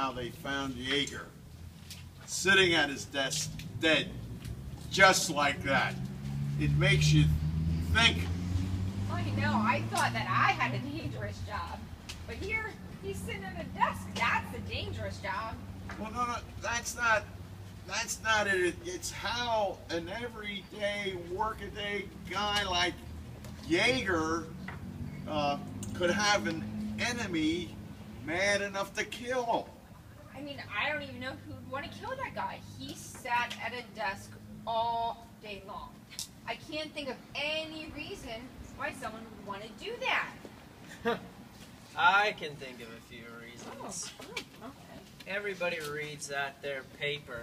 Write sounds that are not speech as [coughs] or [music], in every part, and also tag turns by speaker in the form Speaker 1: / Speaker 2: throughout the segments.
Speaker 1: how they found Jaeger sitting at his desk, dead, just like that. It makes you think.
Speaker 2: I know, I thought that I had a dangerous job. But here, he's sitting at a desk. That's a dangerous job.
Speaker 1: Well, no, no, that's not. That's not it. It's how an everyday, workaday guy like Jaeger uh, could have an enemy mad enough to kill.
Speaker 2: I mean, I don't even know who'd want to kill that guy. He sat at a desk all day long. I can't think of any reason why someone would want to do that.
Speaker 3: I can think of a few reasons.
Speaker 2: Oh, oh okay.
Speaker 3: Everybody reads that their paper.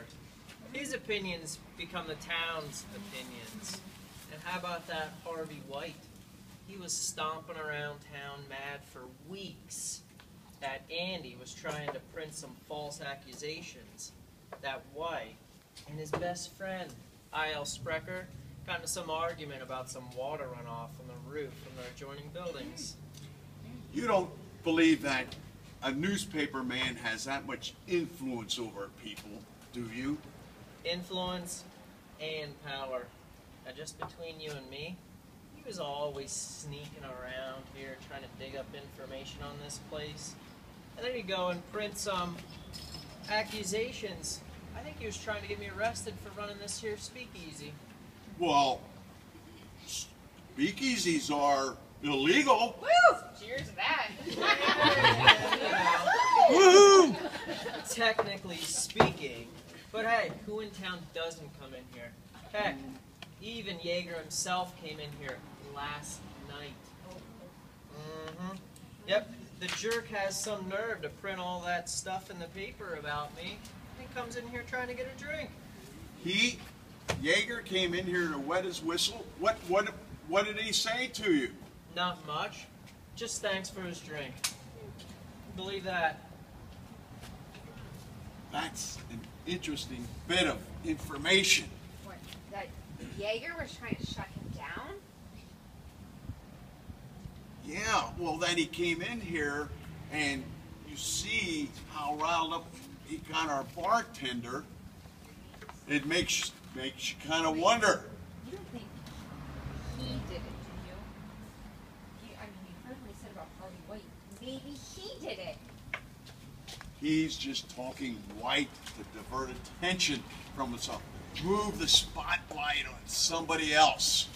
Speaker 3: His opinions become the town's opinions. And how about that Harvey White? He was stomping around town mad for weeks that Andy was trying to print some false accusations. That White and his best friend, I.L. Sprecher, got into some argument about some water runoff from the roof from their adjoining buildings.
Speaker 1: You don't believe that a newspaper man has that much influence over people, do you?
Speaker 3: influence and power. Now, just between you and me, he was always sneaking around here trying to dig up information on this place. And then he'd go and print some accusations. I think he was trying to get me arrested for running this here speakeasy.
Speaker 1: Well, speakeasies are illegal.
Speaker 2: Woo! Cheers to that. [laughs]
Speaker 1: Woohoo!
Speaker 3: Technically speaking, but hey, who in town doesn't come in here? Heck, even Jaeger himself came in here last night. Mm-hmm. Yep, the jerk has some nerve to print all that stuff in the paper about me. He comes in here trying to get a drink.
Speaker 1: He, Jaeger, came in here to wet his whistle. What, what, what did he say to you?
Speaker 3: Not much. Just thanks for his drink. Believe that.
Speaker 1: That's an interesting bit of information.
Speaker 2: what, that Jaeger was trying to shut him
Speaker 1: Yeah, well, then he came in here, and you see how riled up he got our bartender. It makes makes you kind of wonder.
Speaker 2: You don't think he did it, do you? you I mean, you heard what he said about Harvey White. Maybe he did it.
Speaker 1: He's just talking white to divert attention from himself. Move the spotlight on somebody else.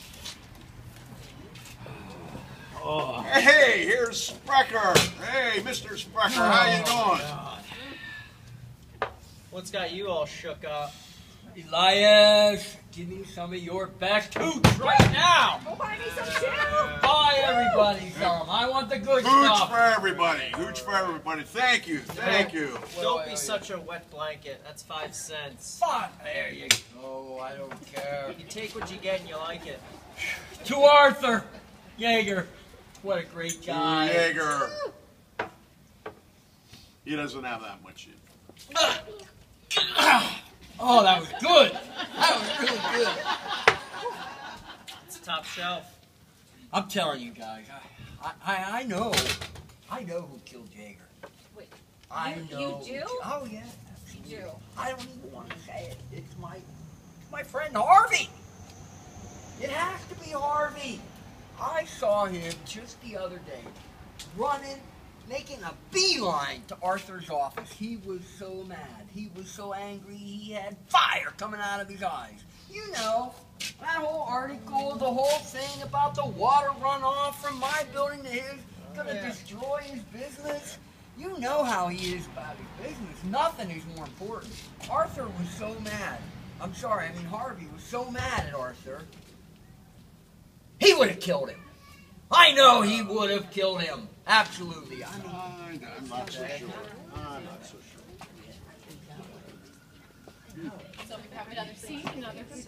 Speaker 4: Oh,
Speaker 1: Hey, here's Sprecher. Hey, Mr. Sprecher, how you oh, doing?
Speaker 3: What's got you all shook up?
Speaker 4: Elias, give me some of your best hooch right now.
Speaker 2: Oh, buy me some too!
Speaker 4: Buy everybody some. I want the good
Speaker 1: Hooch
Speaker 4: stuff.
Speaker 1: for everybody. Hooch for everybody. Thank you. Thank you.
Speaker 3: Don't be such a wet blanket. That's five cents.
Speaker 4: Fun. There you go. Oh, I don't care.
Speaker 3: You take what you get and you like it. [sighs]
Speaker 4: To Arthur Jaeger. What a great guy.
Speaker 1: Jaeger. He doesn't have that much in. [coughs]
Speaker 4: Oh, that was good. That was really good.
Speaker 3: It's top shelf.
Speaker 4: I'm telling you guys, I, I, I know, I know who killed Jaeger.
Speaker 2: Wait,
Speaker 4: I
Speaker 2: You- you
Speaker 4: know. who
Speaker 2: do?
Speaker 4: Oh yeah.
Speaker 2: You do.
Speaker 4: I don't even want to say it. It's my, my friend Harvey. It has to be Harvey. I saw him just the other day, running, making a beeline to Arthur's office. He was so mad. He was so angry. He had fire coming out of his eyes. You know, that whole article, the whole thing about the water runoff from my building to his, oh, gonna
Speaker 3: yeah.
Speaker 4: destroy his business. You know how he is about his business. Nothing is more important. Arthur was so mad. I'm sorry, I mean Harvey was so mad at Arthur. He would have killed him. I know he would have killed him. Absolutely. I mean,
Speaker 1: I'm not so sure. I'm not so sure.
Speaker 5: So we have another scene, another food